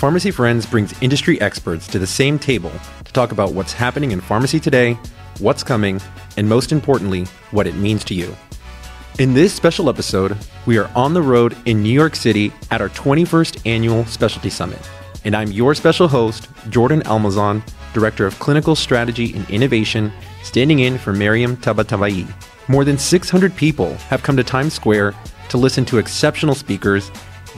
Pharmacy Friends brings industry experts to the same table to talk about what's happening in pharmacy today, what's coming, and most importantly, what it means to you. In this special episode, we are on the road in New York City at our 21st annual Specialty Summit. And I'm your special host, Jordan Almazan, Director of Clinical Strategy and Innovation, standing in for Miriam Tabatabai. More than 600 people have come to Times Square to listen to exceptional speakers,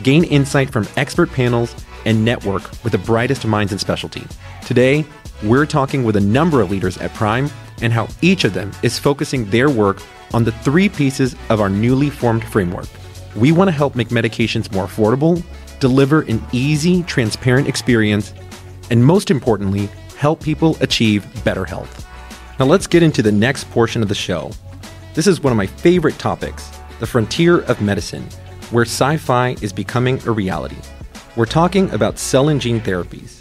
gain insight from expert panels, and network with the brightest minds in specialty. Today, we're talking with a number of leaders at Prime and how each of them is focusing their work on the three pieces of our newly formed framework. We want to help make medications more affordable, deliver an easy, transparent experience, and most importantly, help people achieve better health. Now, let's get into the next portion of the show. This is one of my favorite topics the frontier of medicine, where sci fi is becoming a reality. We're talking about cell and gene therapies.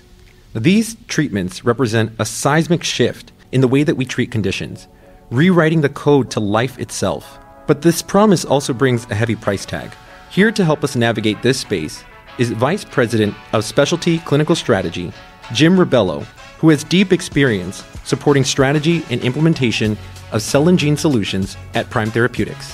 These treatments represent a seismic shift in the way that we treat conditions, rewriting the code to life itself. But this promise also brings a heavy price tag. Here to help us navigate this space is Vice President of Specialty Clinical Strategy, Jim Rebello, who has deep experience supporting strategy and implementation of cell and gene solutions at Prime Therapeutics.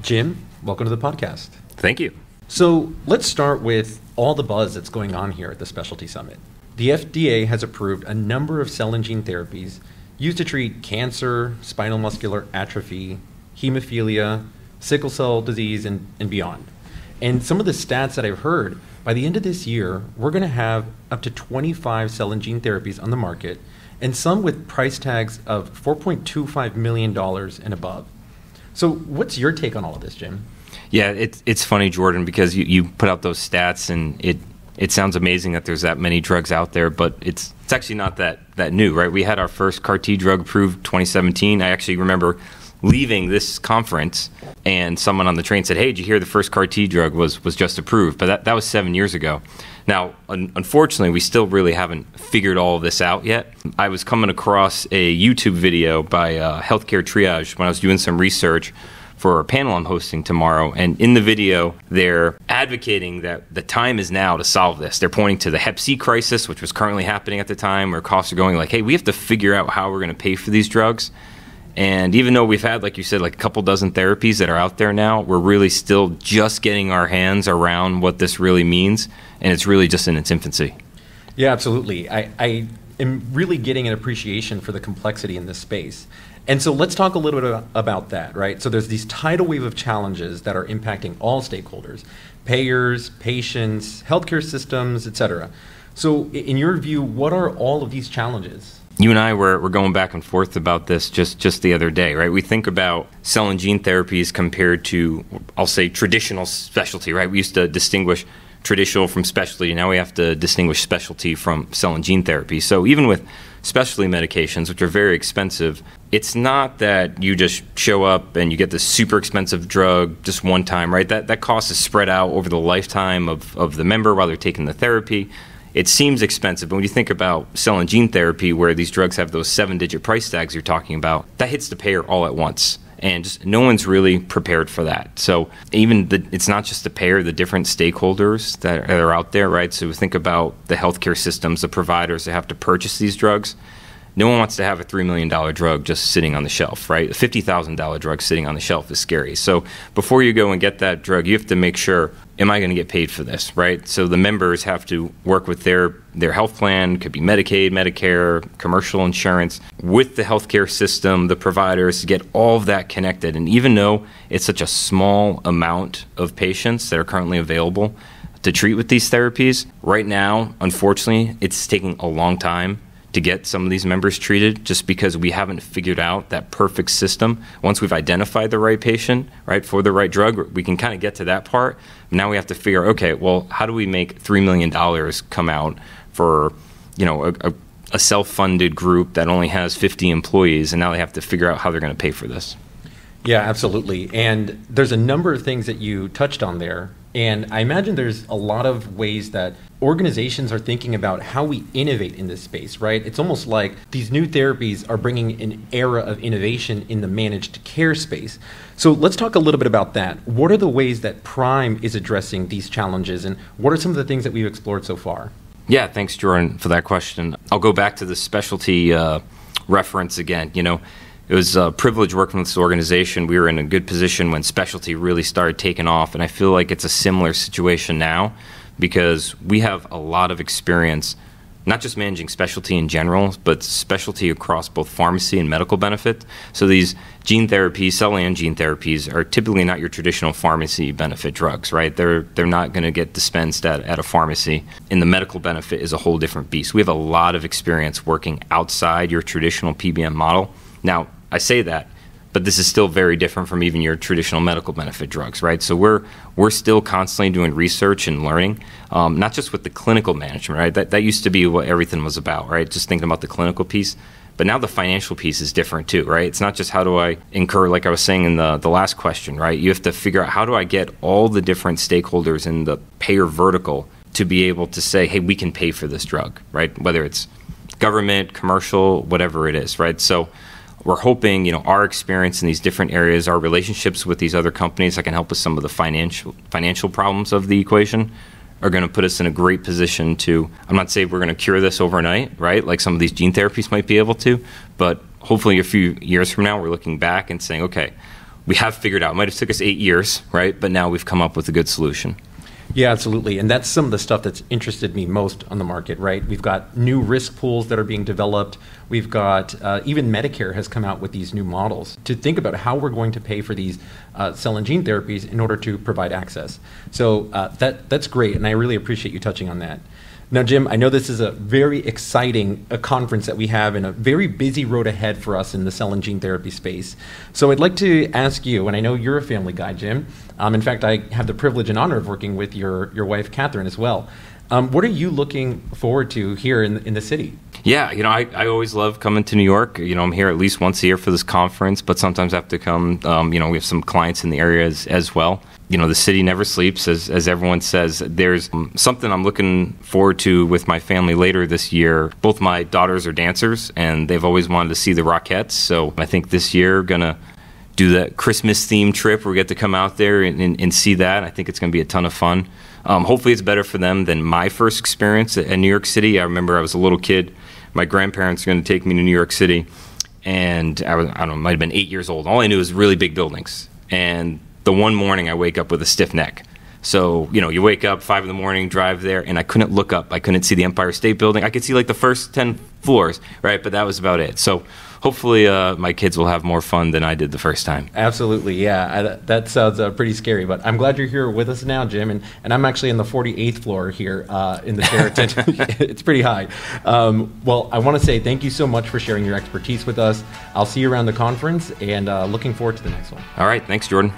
Jim, welcome to the podcast. Thank you. So let's start with all the buzz that's going on here at the Specialty Summit. The FDA has approved a number of cell and gene therapies used to treat cancer, spinal muscular atrophy, hemophilia, sickle cell disease, and, and beyond. And some of the stats that I've heard by the end of this year, we're going to have up to 25 cell and gene therapies on the market, and some with price tags of $4.25 million and above. So, what's your take on all of this, Jim? Yeah, it's it's funny, Jordan, because you, you put out those stats and it it sounds amazing that there's that many drugs out there, but it's it's actually not that that new, right? We had our first CAR T drug approved 2017. I actually remember leaving this conference and someone on the train said, "Hey, did you hear the first CAR T drug was was just approved?" But that that was 7 years ago. Now, un- unfortunately, we still really haven't figured all of this out yet. I was coming across a YouTube video by uh, Healthcare Triage when I was doing some research for a panel I'm hosting tomorrow. And in the video, they're advocating that the time is now to solve this. They're pointing to the Hep C crisis, which was currently happening at the time, where costs are going like, hey, we have to figure out how we're going to pay for these drugs. And even though we've had, like you said, like a couple dozen therapies that are out there now, we're really still just getting our hands around what this really means. And it's really just in its infancy. Yeah, absolutely. I, I am really getting an appreciation for the complexity in this space. And so let's talk a little bit about that, right? So there's these tidal wave of challenges that are impacting all stakeholders, payers, patients, healthcare systems, et cetera. So in your view, what are all of these challenges? You and I were, were going back and forth about this just, just the other day, right? We think about cell and gene therapies compared to, I'll say, traditional specialty, right? We used to distinguish traditional from specialty. Now we have to distinguish specialty from cell and gene therapy. So even with specialty medications, which are very expensive, it's not that you just show up and you get this super expensive drug just one time, right? That that cost is spread out over the lifetime of, of the member while they're taking the therapy. It seems expensive, but when you think about cell and gene therapy, where these drugs have those seven digit price tags you're talking about, that hits the payer all at once and just no one's really prepared for that. So even the, it's not just the payer, the different stakeholders that are out there, right? So think about the healthcare systems, the providers that have to purchase these drugs. No one wants to have a $3 million drug just sitting on the shelf, right? A $50,000 drug sitting on the shelf is scary. So before you go and get that drug, you have to make sure am I going to get paid for this, right? So the members have to work with their their health plan, could be Medicaid, Medicare, commercial insurance, with the healthcare system, the providers to get all of that connected. And even though it's such a small amount of patients that are currently available to treat with these therapies, right now, unfortunately, it's taking a long time to get some of these members treated just because we haven't figured out that perfect system. Once we've identified the right patient, right, for the right drug, we can kind of get to that part. Now we have to figure, okay, well, how do we make $3 million come out for, you know, a, a, a self-funded group that only has 50 employees and now they have to figure out how they're going to pay for this. Yeah, absolutely. And there's a number of things that you touched on there. And I imagine there's a lot of ways that organizations are thinking about how we innovate in this space, right? It's almost like these new therapies are bringing an era of innovation in the managed care space. So let's talk a little bit about that. What are the ways that Prime is addressing these challenges, and what are some of the things that we've explored so far? Yeah, thanks, Jordan, for that question. I'll go back to the specialty uh, reference again. You know, it was a privilege working with this organization. We were in a good position when specialty really started taking off, and I feel like it's a similar situation now because we have a lot of experience, not just managing specialty in general, but specialty across both pharmacy and medical benefit. So these gene therapies, cell and gene therapies, are typically not your traditional pharmacy benefit drugs, right? They're they're not going to get dispensed at, at a pharmacy. And the medical benefit is a whole different beast. We have a lot of experience working outside your traditional PBM model. Now, I say that, but this is still very different from even your traditional medical benefit drugs, right? So we're we're still constantly doing research and learning, um, not just with the clinical management, right? That that used to be what everything was about, right? Just thinking about the clinical piece. But now the financial piece is different too, right? It's not just how do I incur, like I was saying in the, the last question, right? You have to figure out how do I get all the different stakeholders in the payer vertical to be able to say, hey, we can pay for this drug, right? Whether it's government, commercial, whatever it is, right? So we're hoping, you know, our experience in these different areas, our relationships with these other companies that can help with some of the financial financial problems of the equation are going to put us in a great position to I'm not saying we're going to cure this overnight, right? Like some of these gene therapies might be able to, but hopefully a few years from now we're looking back and saying, okay, we have figured out. It might have took us 8 years, right? But now we've come up with a good solution. Yeah, absolutely. And that's some of the stuff that's interested me most on the market, right? We've got new risk pools that are being developed. We've got uh, even Medicare has come out with these new models to think about how we're going to pay for these uh, cell and gene therapies in order to provide access. So uh, that, that's great, and I really appreciate you touching on that. Now, Jim, I know this is a very exciting uh, conference that we have and a very busy road ahead for us in the cell and gene therapy space. So I'd like to ask you, and I know you're a family guy, Jim. Um, in fact, I have the privilege and honor of working with your, your wife, Catherine, as well. Um, what are you looking forward to here in, in the city? Yeah, you know, I, I always love coming to New York. You know, I'm here at least once a year for this conference, but sometimes I have to come. Um, you know, we have some clients in the area as, as well you know the city never sleeps as, as everyone says. There's something i'm looking forward to with my family later this year. Both my daughters are dancers and they've always wanted to see the rockettes so i think this year gonna do that christmas theme trip where we get to come out there and, and, and see that. I think it's gonna be a ton of fun. Um, hopefully it's better for them than my first experience at, at new york city. I remember i was a little kid. My grandparents were going to take me to new york city and I, was, I don't know might have been eight years old. All i knew was really big buildings. And the one morning I wake up with a stiff neck. So, you know, you wake up five in the morning, drive there, and I couldn't look up. I couldn't see the Empire State Building. I could see like the first 10 floors, right? But that was about it. So, hopefully, uh, my kids will have more fun than I did the first time. Absolutely. Yeah. I, that sounds uh, pretty scary. But I'm glad you're here with us now, Jim. And, and I'm actually in the 48th floor here uh, in the Sheraton. it's pretty high. Um, well, I want to say thank you so much for sharing your expertise with us. I'll see you around the conference and uh, looking forward to the next one. All right. Thanks, Jordan.